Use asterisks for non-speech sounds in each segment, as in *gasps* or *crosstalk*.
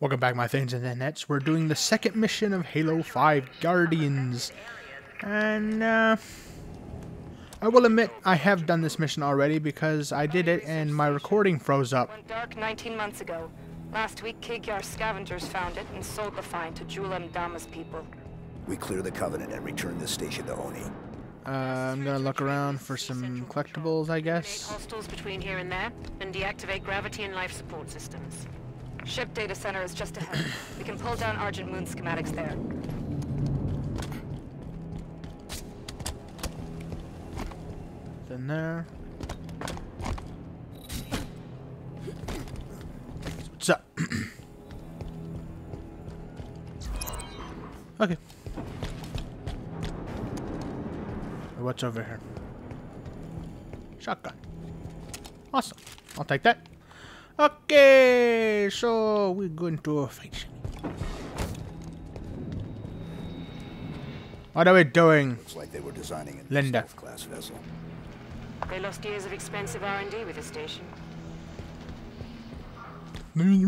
Welcome back, my fans and the nets. We're doing the second mission of Halo 5 Guardians. And, uh, I will admit, I have done this mission already because I did it and my recording froze up. Went dark 19 months ago. Last week, Kig-Yar scavengers found it and sold the find to Jul 'Mdama's people. We clear the Covenant and return this station to ONI. Uh, I'm gonna look around for some collectibles, I guess. hostiles between here and there, and deactivate gravity and life support systems. Ship data center is just ahead. we can pull down Argent Moon schematics there. In there. What's up? *clears throat* okay. What's over here? Shotgun. Awesome. I'll take that. Okay, so we're going to a fight. What are we doing? Looks like they were designing a Linda. class vessel. They lost years of expensive R&D with the station. Move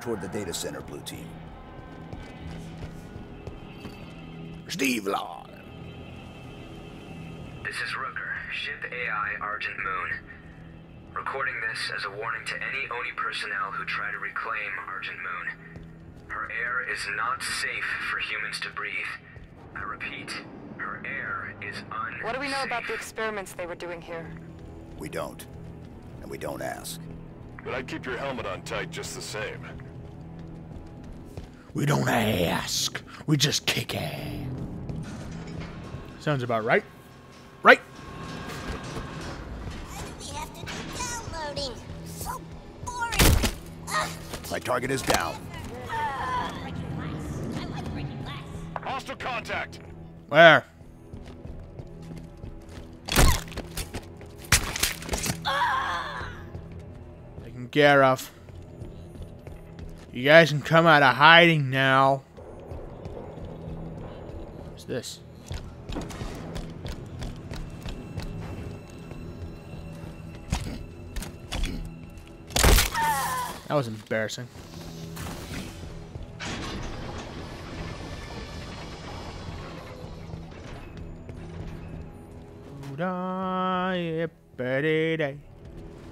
toward the data center, blue team. Steve Law. This is Rooker, Ship AI Argent Moon. Recording this as a warning to any ONI personnel who try to reclaim Argent Moon. Her air is not safe for humans to breathe. I repeat, her air is unsafe. What do we know about the experiments they were doing here? We don't. And we don't ask. But I'd keep your helmet on tight just the same. We don't ask. We just kick ass. Sounds about right. Right? We have to do downloading. So boring. Ugh. My target is down. I like breaking glass. Hostile contact! Where? Taken care of. You guys can come out of hiding now. What's this? That was embarrassing.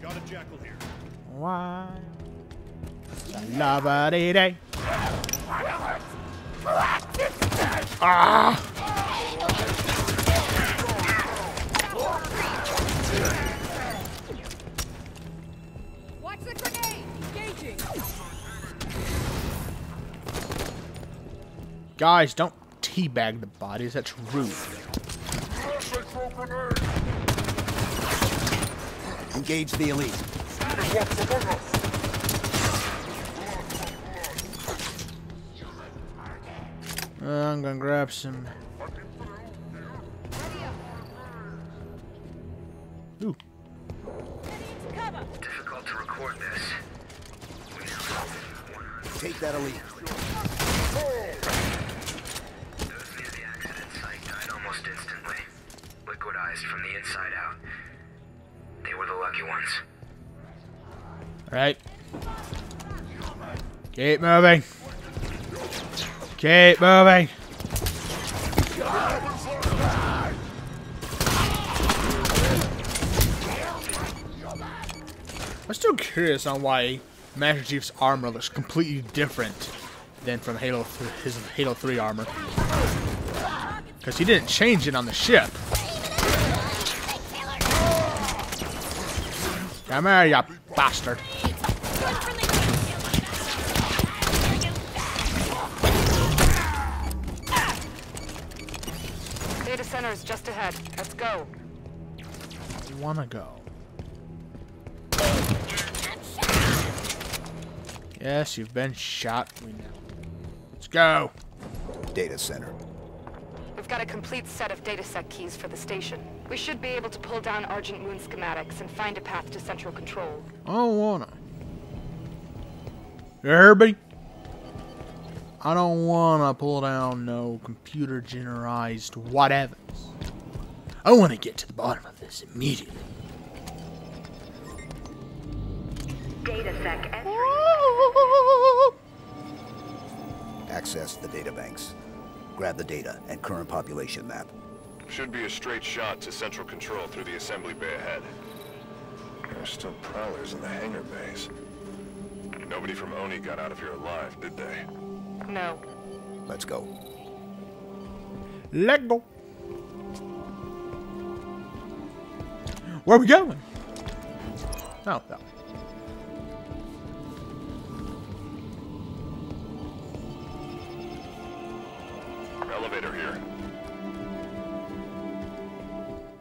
Got a jackal here. Why? Lava day. *laughs* Ah! Guys, don't teabag the bodies. That's rude. Engage the elite. Uh, I'm gonna grab some. Ooh. Difficult to record this. We now have 100 Take that elite. Liquidized from the inside out. They were the lucky ones. Right. Keep moving. Keep moving. I'm still curious on why Master Chief's armor looks completely different than from Halo th- his Halo 3 armor. Because he didn't change it on the ship. Come here, you bastard. Data center is just ahead. Let's go. I wanna go. Yes, you've been shot. We know. Let's go. Data center. We've got a complete set of data set keys for the station. We should be able to pull down Argent Moon schematics and find a path to central control. I don't wanna. Herbie? I don't wanna pull down no computer generized whatever. I wanna get to the bottom of this immediately. Data sec. Access the databanks. Grab the data and current population map. Should be a straight shot to central control through the assembly bay ahead. There's still prowlers in the hangar bays. Nobody from ONI got out of here alive, did they? No. Let's go. Let go. Where are we going? Oh, that way.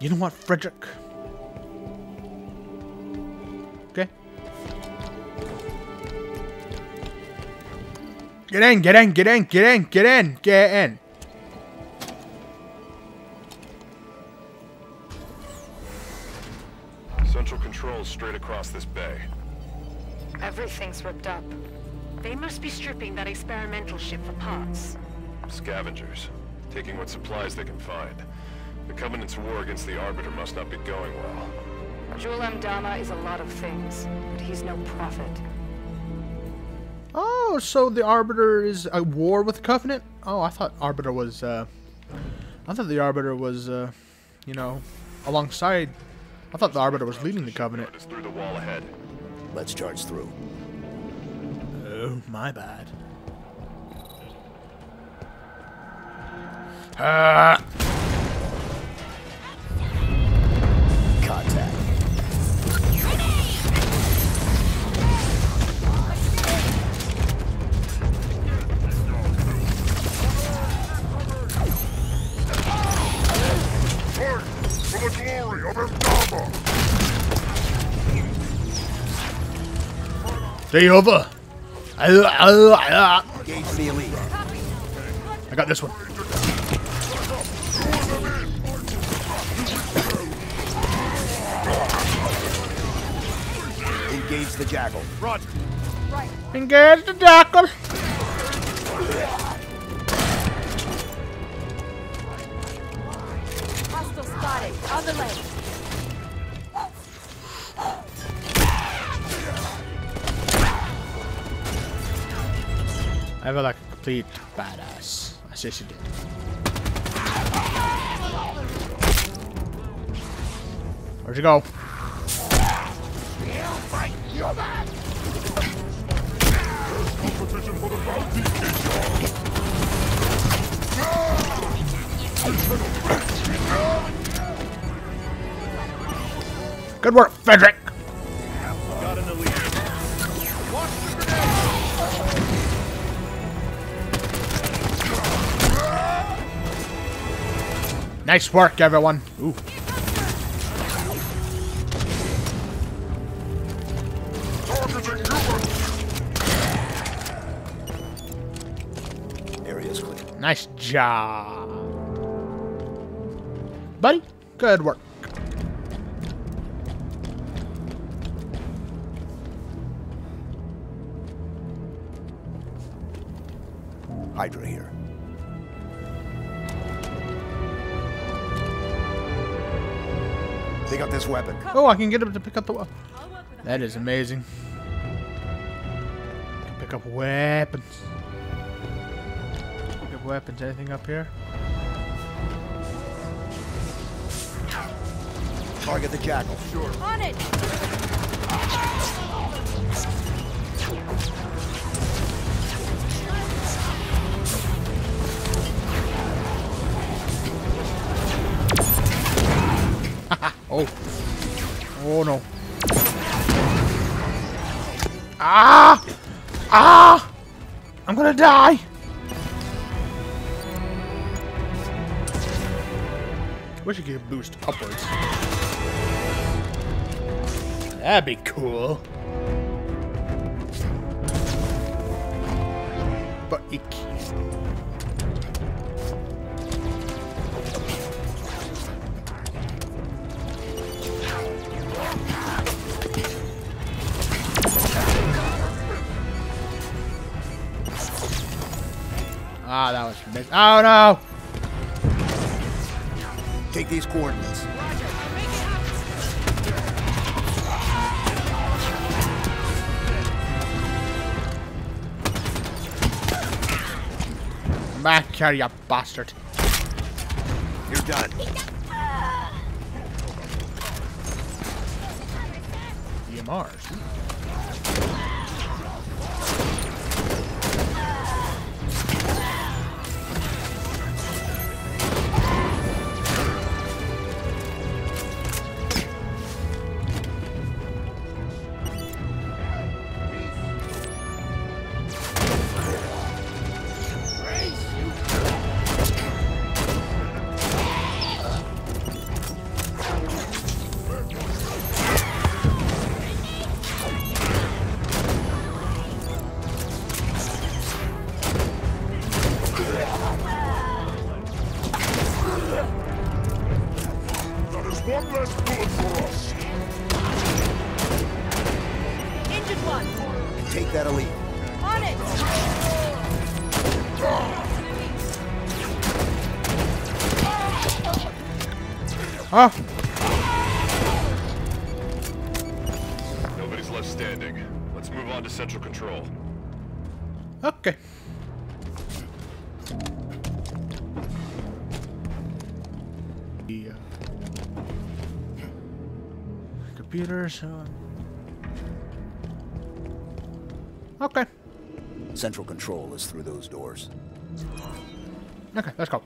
You know what, Frederick? Okay. Get in, get in, get in, get in, get in, get in. Central control's straight across this bay. Everything's ripped up. They must be stripping that experimental ship for parts. Scavengers. Taking what supplies they can find. The Covenant's war against the Arbiter must not be going well. Jul 'Mdama is a lot of things, but he's no prophet. Oh, so the Arbiter is at war with the Covenant? Oh, I thought Arbiter was, uh... I thought the Arbiter was, uh, you know, alongside... I thought the Arbiter was leading the Covenant. Is through the wall ahead. Let's charge through. Oh, my bad. Ah! For the glory of 'Mdama! Stay over. I Engage the elite. I got this one. Engage the jackal. Engage the jackal. On the. I feel like a complete badass. I say she did. Where'd you go? *laughs* Good work, Frederick. Got an elite. Nice work, everyone. Ooh. Area's clear. Nice job. Buddy, good work. This weapon. Oh, I can get him to pick up the. we- That is amazing. Can pick up weapons. Pick up weapons. Anything up here? Target the jackal. On it. I'm gonna die! Wish you could boost upwards. That'd be cool. Oh no! Take these coordinates. back here, you bastard. You're done. EMRs. Oh, Nobody's left standing. Let's move on to central control. okay. The, uh, computers. Uh, okay. Central control is through those doors. Okay, let's go.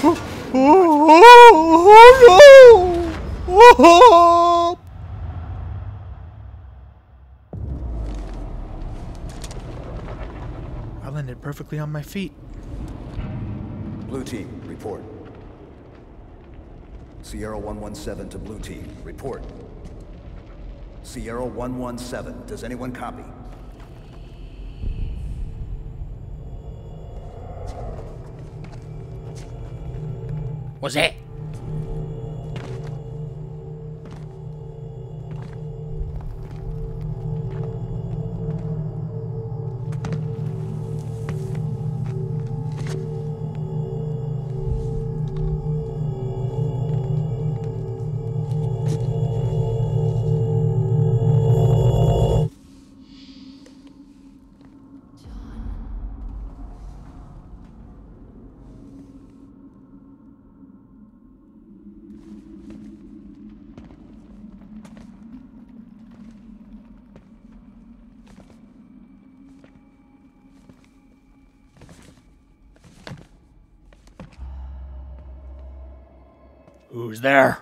I landed perfectly on my feet. Blue team, report. Sierra 117 to blue team, report. Sierra 117, does anyone copy? Was Who's there?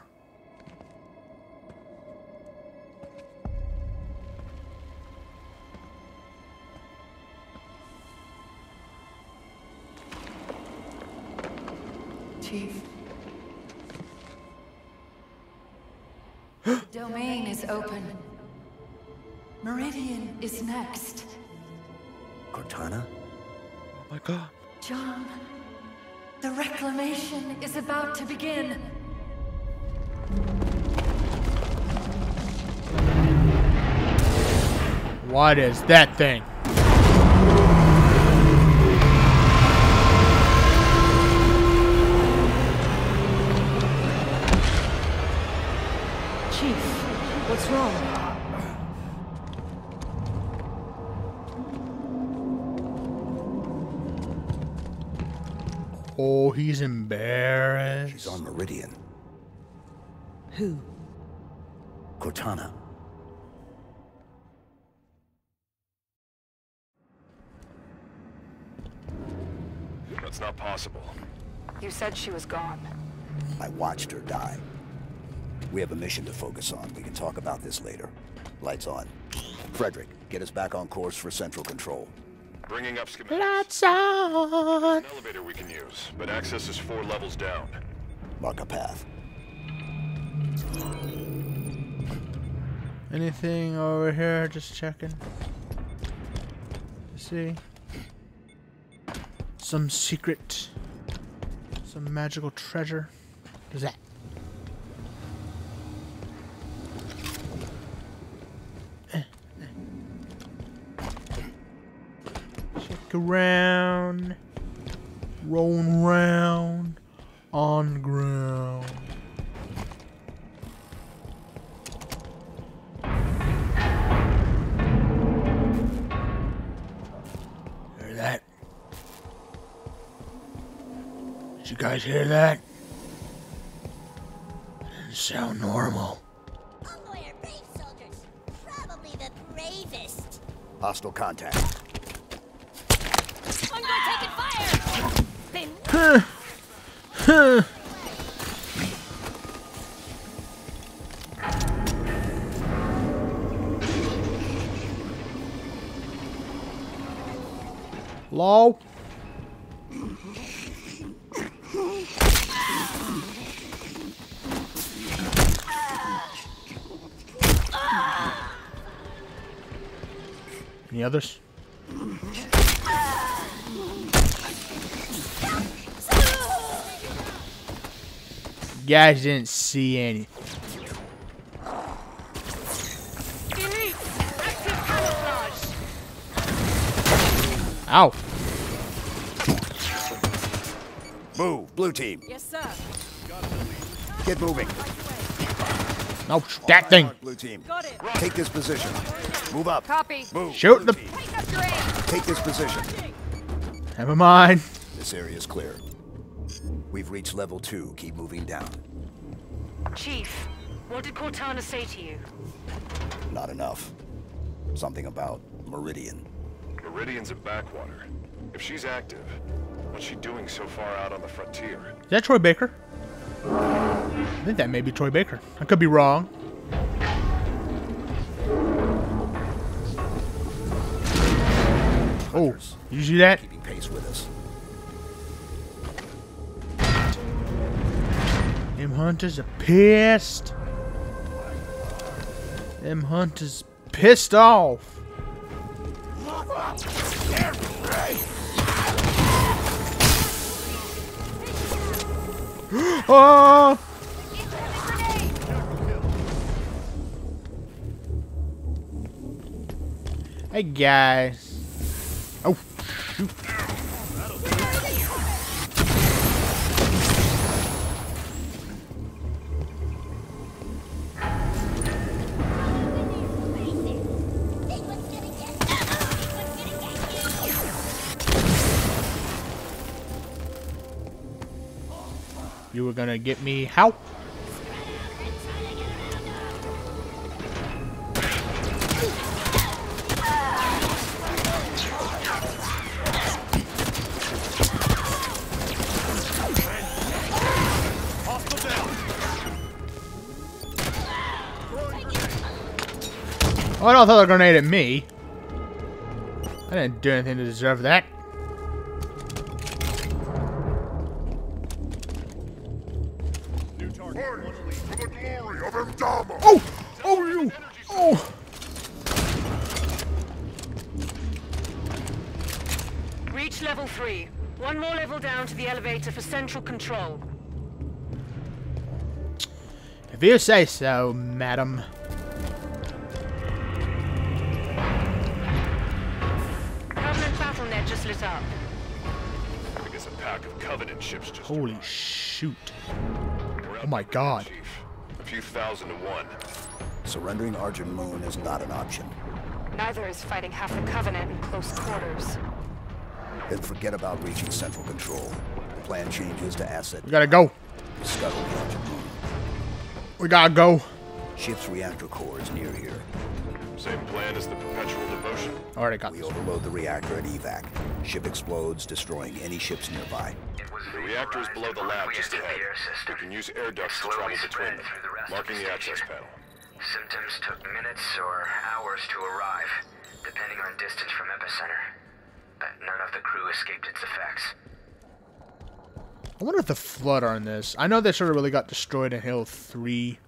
Chief. Domain is open. Meridian is next. Cortana? Oh my god. John, the reclamation is about to begin. What is that thing? Chief, what's wrong? Oh, he's embarrassed. She's on Meridian. Who? Cortana. That's not possible. You said she was gone. I watched her die. We have a mission to focus on. We can talk about this later. Lights on. Frederick, get us back on course for central control. Bringing up schematics. Lights on. An elevator we can use, but access is four levels down. Mark a path. Anything over here? Just checking. see. Some secret. Some magical treasure. What is that? Check around. Rolling around on ground. Guys hear that? Didn't sound normal. Envoy brave soldiers. Probably the bravest. Hostile contact. Envoy taking fire! They *laughs* Lol. Any others? Guys didn't see any. Elite! Active! Ow. Move, blue team. Yes, sir. Get moving. No, that thing. Blue team. Got it. Take this position. Move up. Copy. Move. Shoot blue the- Take up your aim. Take this position. Never mind. This area is clear. We've reached level two. Keep moving down. Chief, what did Cortana say to you? Not enough. Something about Meridian. Meridian's a backwater. If she's active, what's she doing so far out on the frontier? Is that Troy Baker? I think that may be Troy Baker. I could be wrong. Oh, you see that? Keeping pace with us. Them hunters are pissed. Them hunters pissed off. *gasps* oh! Hey guys. Gonna get me how? Oh, I don't throw a grenade at me. I didn't do anything to deserve that. One more level down to the elevator for central control. If you say so, madam. Covenant battle net just lit up. I guess a pack of Covenant ships just Holy arrived. shoot. Oh my God. Chief. A few thousand to one. Surrendering Argent Moon is not an option. Neither is fighting half the Covenant in close quarters. Then forget about reaching central control. The plan changes to asset We gotta go. scuttle the Argent Moon. We gotta go. Ship's reactor core is near here. Same plan as the Perpetual Devotion? Already got We this. overload the reactor at evac. Ship explodes, destroying any ships nearby. The reactor is below the lab just ahead. the air We can use air ducts to travel between them, the rest marking the the access panel. Symptoms took minutes or hours to arrive, depending on distance from epicenter. None of the crew escaped its effects. I wonder if the Flood are in this. I know they sort of really got destroyed in Halo 3,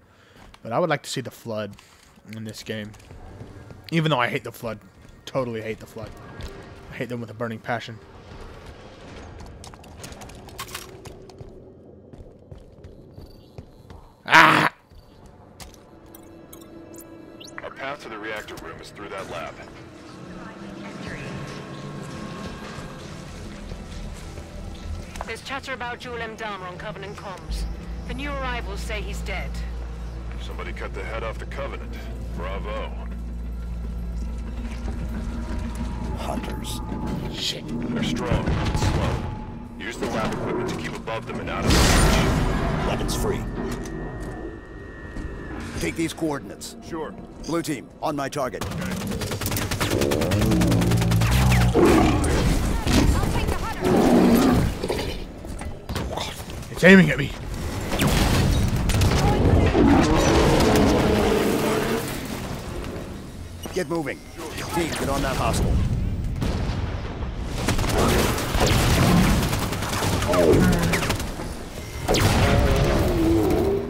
but I would like to see the Flood in this game. Even though I hate the Flood. Totally hate the Flood. I hate them with a burning passion. Chatter Jul 'Mdama on Covenant comms. The new arrivals say he's dead. Somebody cut the head off the Covenant. Bravo. Hunters. Shit. They're strong, but slow. Use the lab equipment to keep above them and out of reach. Weapons free. Take these coordinates. Sure. Blue team, on my target. I'll take the hunter. It's aiming at me. Get moving. Team, get on that hostile.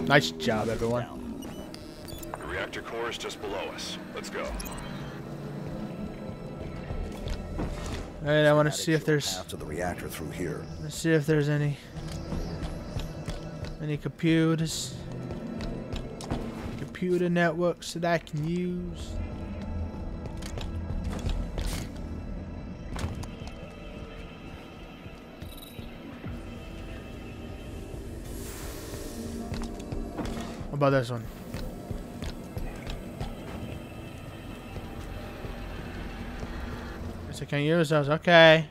Nice job, everyone. The reactor core is just below us. Let's go. Alright, I want to see if there's Path to the reactor through here. let's see if there's any any computers computer networks that I can use. What about this one? Guess I can't use those. Okay.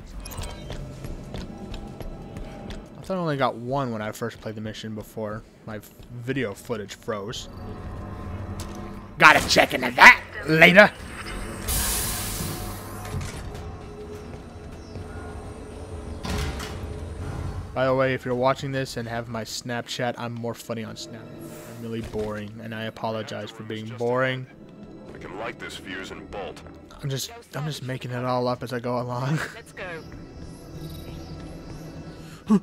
I thought I only got one when I first played the mission before my video footage froze. Gotta check into that later. By the way, if you're watching this and have my Snapchat, I'm more funny on Snap. I'm really boring, and I apologize for being boring. I can light this fuse and bolt. I'm just, I'm just making it all up as I go along. Let's go. Oh,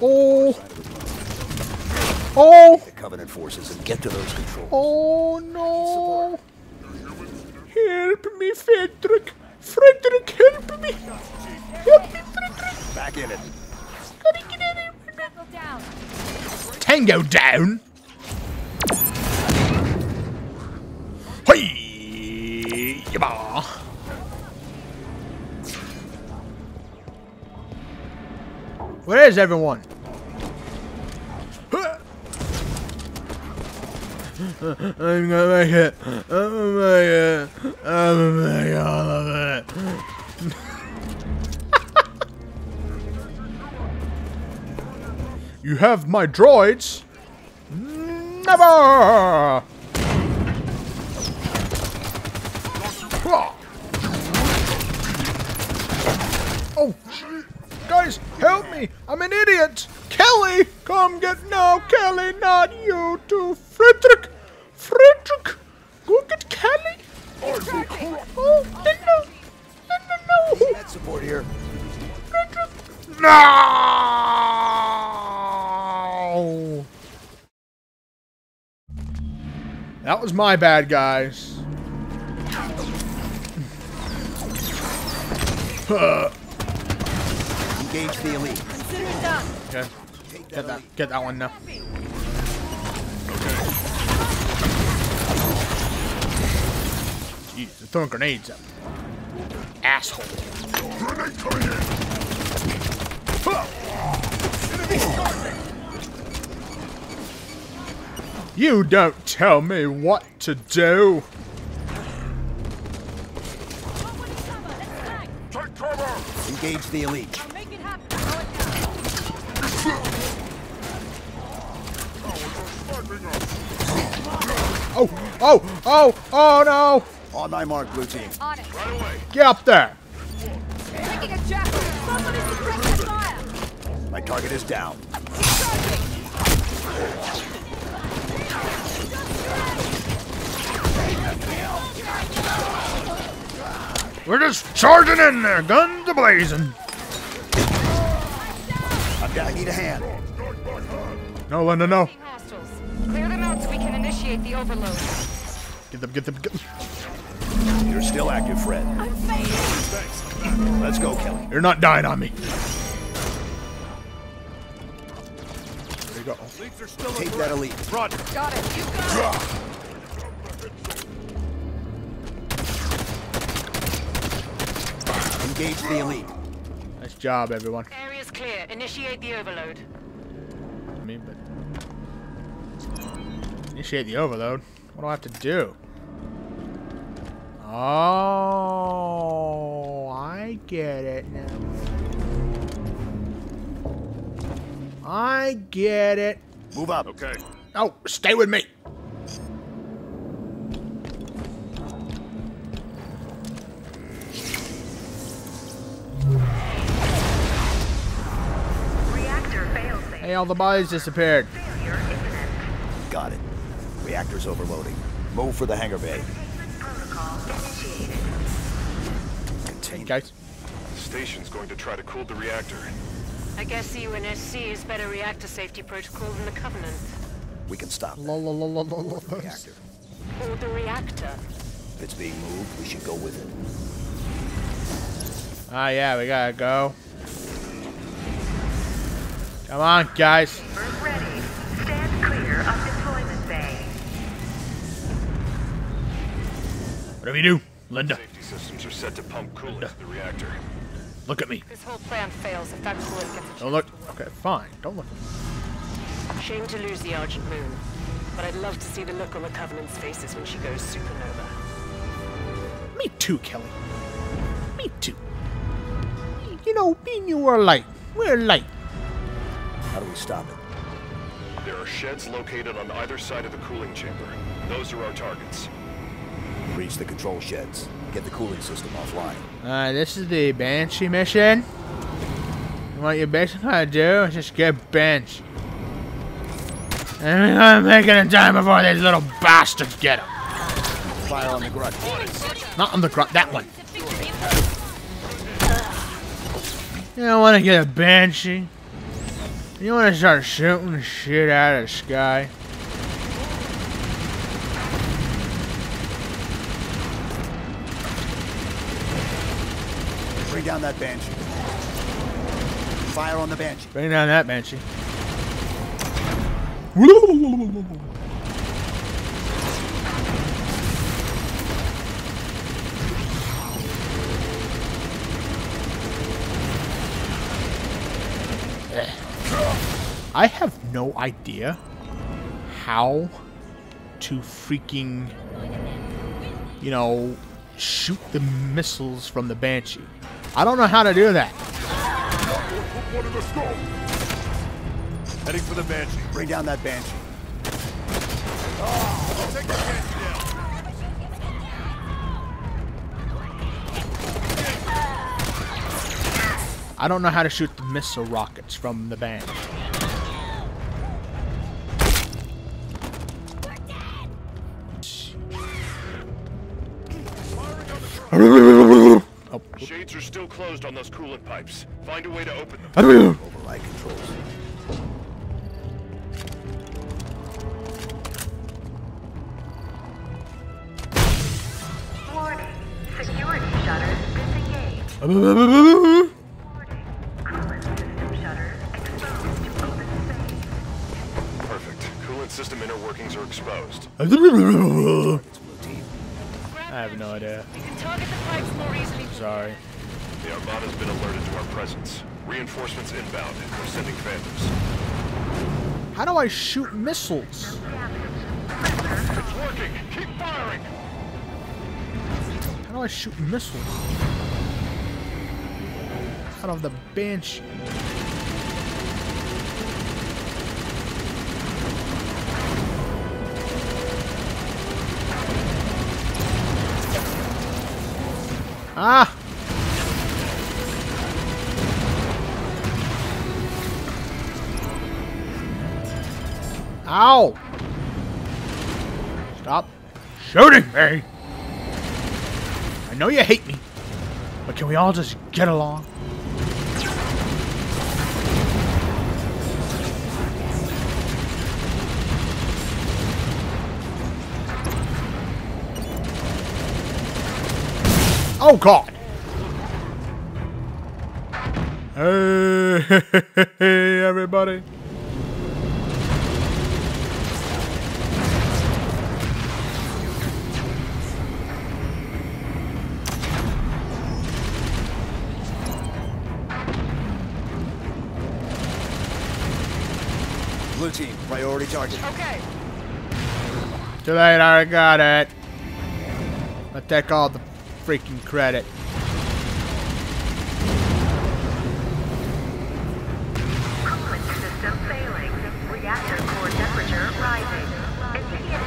oh, oh, The Covenant forces and get to those controls. oh no! Help me, Frederick! Frederick, help me! Help me, Frederick! Back in it. Gotta get out of here. Tango down. Tango down! Hey! Yabba! Where is everyone? I'm gonna make it. I'm gonna make it. I'm gonna make all of it. you have my droids? Never! Oh, guys, help me! I'm an idiot! Kelly, come get no, Kelly, not you too. Frederick, Frederick, go get Kelly. Oh, no, no, no, no, no. Support here. No! That was my bad, guys. Engage the elite. Consider it done. Okay, get that that, get that one now. Throwing grenades at me. Asshole. You don't tell me what to do. Engage the elite. Make it happen. Throw it down. Oh, oh, oh, oh no! On my mark, blue team. On it. Get up there! Taking a jackal. Somebody suppress the fire. My target is down. We're just charging in there, guns a blazing. I'm down. I need a hand. No, Linda, no. Hostiles. Clear them out so we can initiate the overload. Get them, get them, get them. You're still active, Fred. I'm fading. Let's go, Kelly. You're not dying on me. There you go. Take that elite. Got it. You got it. Engage the elite. Nice job, everyone. Area's clear. Initiate the overload. I mean, but initiate the overload. What do I have to do? Oh, I get it now. I get it. Move up. Okay. Oh, stay with me. Hey, all the bodies disappeared. Got it. Reactor's overloading. Move for the hangar bay. Containment protocol initiated. Contain. Guys, The station's going to try to cool the reactor. I guess the UNSC is better reactor safety protocol than the Covenant. We can stop that. lol, lol, lol, lol, lol, lol. reactor. Or the reactor. If it's being moved, we should go with it. Ah, yeah, we gotta go. Come on, guys. Ready. Whatever you do, Linda, Safety systems are set to pump coolant to the reactor. look at me. This whole plan fails if that coolant gets a Don't look. Okay, fine. Don't look. Shame to lose the Argent Moon. But I'd love to see the look on the Covenant's faces when she goes supernova. Me too, Kelly. Me too. You know, me and you are light. We're light. How do we stop it? There are sheds located on either side of the cooling chamber. Those are our targets. Reach the control sheds. Get the cooling system offline. Uh, this is the Banshee mission. What you basically gotta do is just get Banshee. And we're gonna make it in time before these little bastards get him. Fire on the grunt. Not on the grunt, that one. You don't want to get a Banshee. You want to start shooting shit out of the sky. That banshee. Fire on the banshee. Bring down that Banshee. I have no idea how to freaking, you know, shoot the missiles from the Banshee. I don't know how to do that. One in the scope! Heading for the Banshee. Bring down that banshee. Take the Banshee down. I don't know how to shoot the missile rockets from the band. *laughs* Shades are still closed on those coolant pipes. Find a way to open them. Override controls. Warning. Security shutters disengaged. *laughs* How do I shoot missiles? It's working! Keep firing! How do I shoot missiles? Out of the Banshee. Ow! Stop shooting me! I know you hate me, but can we all just get along? Oh God! Hey, *laughs* everybody! Priority target. Okay. Too late, I already got it. I take all the freaking credit. System failing. Reactor core temperature rising.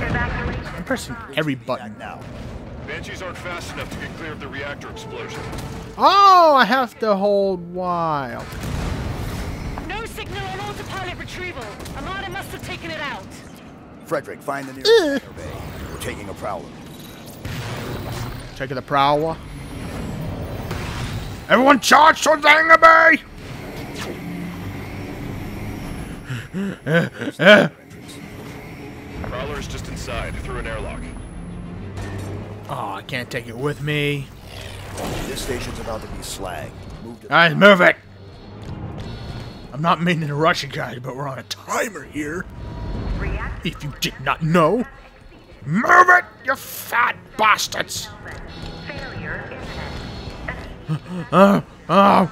Evacuation. I'm pressing every button. Now. Banshees aren't fast enough to get clear of the reactor explosion. Oh, I have to hold while. No Armada taken it out. Frederick, find the nearest hangar bay. We're taking a prowler. Taking the prowler. Everyone charge towards the hangar bay! *laughs* Prowler is just inside, through an airlock. Oh, I can't take it with me. This station's about to be slag. Move to Guys, move it! I'm not meaning to rush you guys, but we're on a timer here. Reactor If you did not know. Move it, you fat bastards! failure imminent. Oh, oh.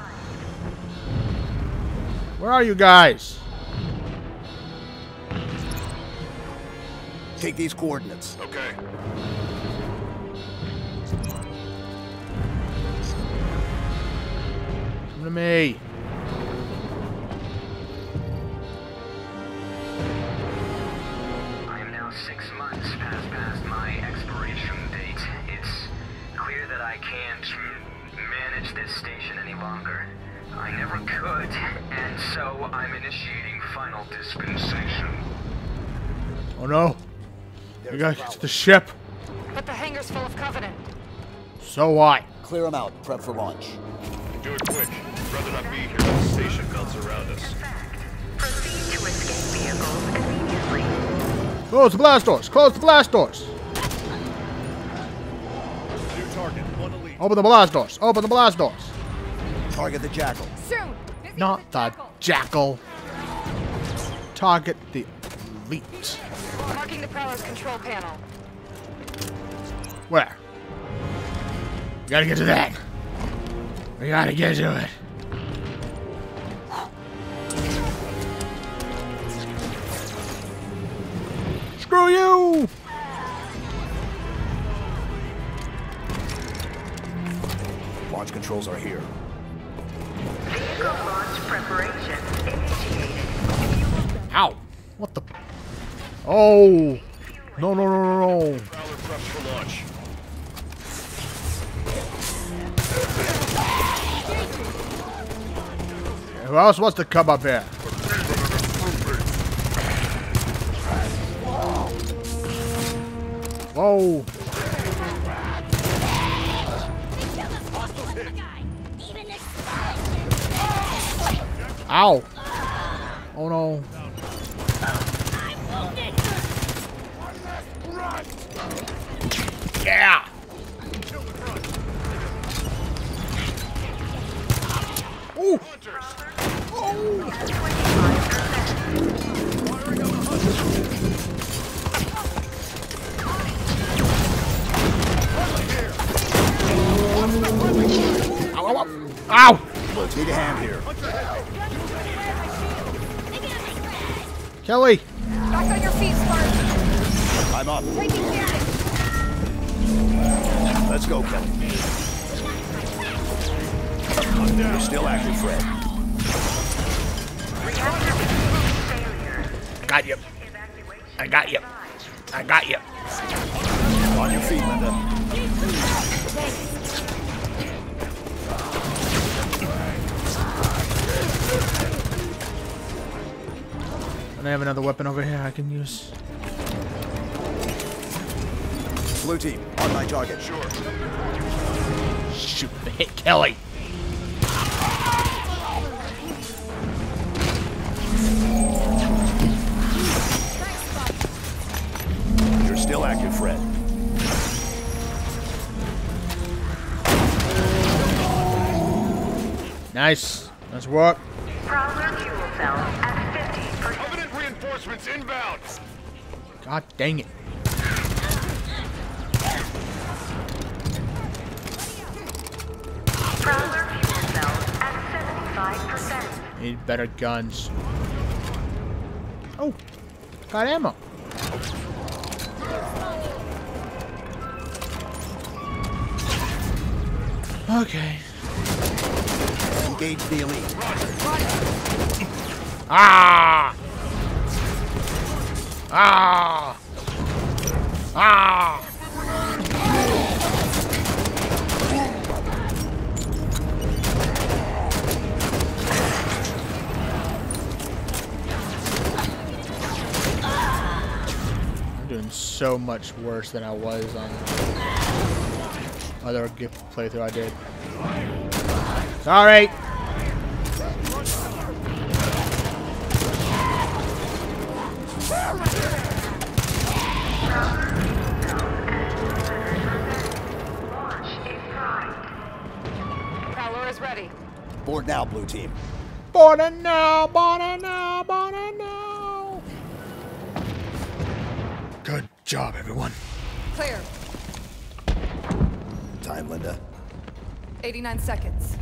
Where are you guys? Take these coordinates. Okay. Come to me. Six months past past my expiration date. It's clear that I can't manage this station any longer. I never could, and so I'm initiating final dispensation. Oh no. We gotta get to the ship. But the hangar's full of Covenant. So what? Clear them out. Prep for launch. Do it quick. I'd rather not be here when the station Close the blast doors. Close the blast doors. New target, one elite. Open the blast doors. Open the blast doors. Target the jackal. Soon. Busy Not the jackal. jackal. Target the elite. Marking the Prowler's control panel. Where? We gotta get to that. We gotta get to it. Screw you! Launch controls are here. Vehicle launch preparation initiated. Ow! What the? Oh! No, no, no, no, no! Prowler preps for launch. Who else wants to come up here? Whoa! Ow! Oh no. Yeah! Ooh! Oh. Ow, ow, ow. Ow! Let's need a hand here. Kelly! Back on your feet, Spartan. I'm up. Taking damage. Let's go, Kelly. You're still active, Fred. Got you. I got you. I got you. On your feet, Linda. And I have another weapon over here I can use. Blue team, on my target. Sure. Shoot, they hit Kelly. You're still active, Fred. Nice. Nice work. Prowler fuel cell at 50%. Covenant reinforcements inbound. God dang it. Prowler fuel cells at 75%. Need better guns. Oh, got ammo. Okay. Engage the elite. Ah! Ah! Ah! I'm doing so much worse than I was on other gift playthrough I did. Sorry. Board now, blue team. Border now, border now, border now. Good job, everyone. Clear. Time, Linda. 89 seconds.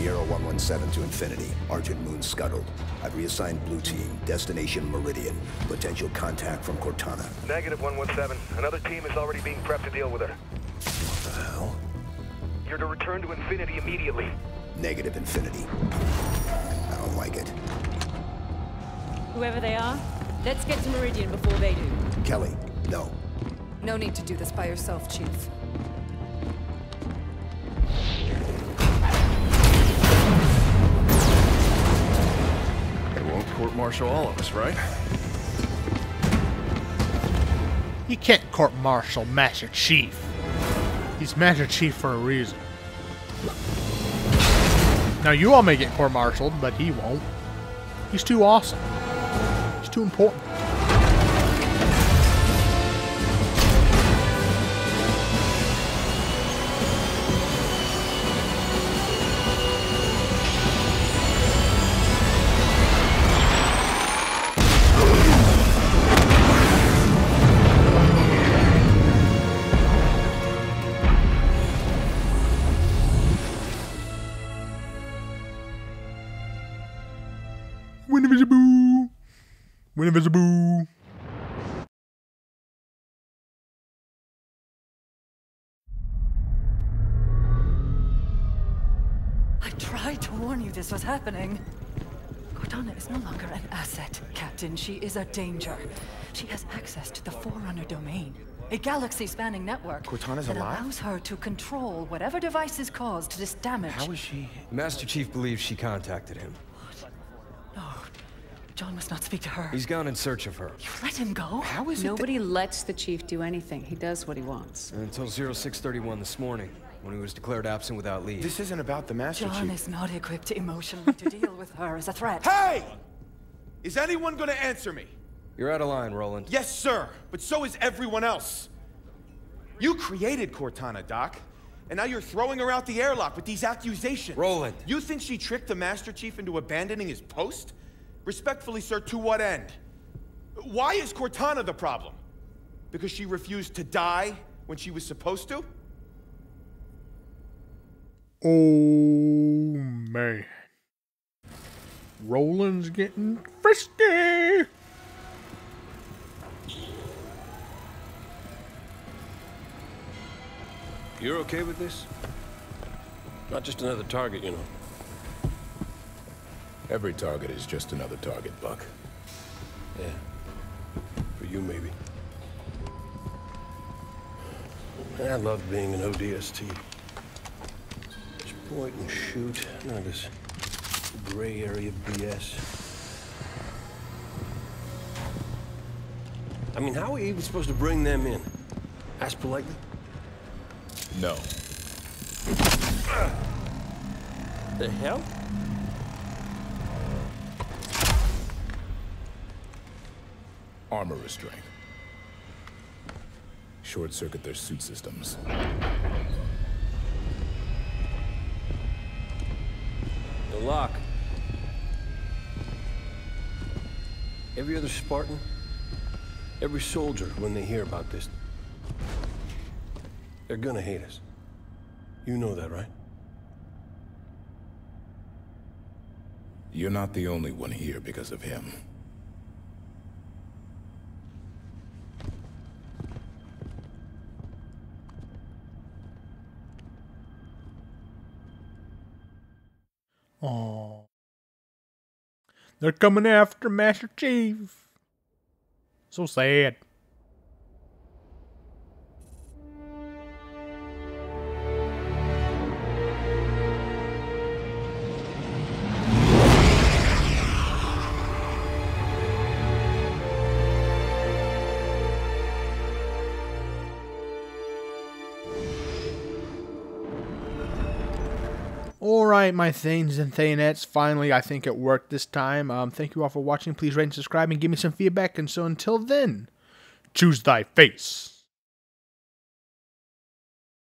Sierra 117 to Infinity. Argent Moon scuttled. I've reassigned blue team. Destination Meridian. Potential contact from Cortana. Negative 117. Another team is already being prepped to deal with her. What the hell? You're to return to Infinity immediately. Negative Infinity. I don't like it. Whoever they are, let's get to Meridian before they do. Kelly, no. No need to do this by yourself, Chief. Court-martial all of us, right? You can't court martial Master Chief. He's Master Chief for a reason. Now you all may get court martialed, but he won't. He's too awesome. He's too important. Win invisible. I tried to warn you this was happening. Cortana is no longer an asset, Captain. She is a danger. She has access to the Forerunner domain, a galaxy-spanning network Cortana's that alive? allows her to control whatever devices caused this damage. How is she? Master Chief believes she contacted him. No, John must not speak to her. He's gone in search of her. You let him go. How is Nobody lets the chief do anything. He does what he wants. Until 0631 this morning, when he was declared absent without leave. This isn't about the Master John Chief. John is not equipped emotionally to deal with her as a threat. Hey! Is anyone gonna answer me? You're out of line, Roland. Yes, sir, but so is everyone else. You created Cortana, Doc. And now you're throwing her out the airlock with these accusations. Roland. You think she tricked the Master Chief into abandoning his post? Respectfully, sir, to what end? Why is Cortana the problem? Because she refused to die when she was supposed to? Oh man. Roland's getting frisky. You're okay with this? Not just another target, you know. Every target is just another target, Buck. Yeah. For you, maybe. I love being an ODST. Just point and shoot. None of this gray area BS. I mean, how are we even supposed to bring them in? Ask politely? No. The hell? Armor restraint. Short circuit their suit systems. The lock. Every other Spartan, every soldier, when they hear about this, they're gonna hate us. You know that, right? You're not the only one here because of him. They're coming after Master Chief. So sad. My Thanes and Thanettes, finally I think it worked this time. Um, thank you all for watching. Please rate and subscribe and give me some feedback. And so until then, choose thy face.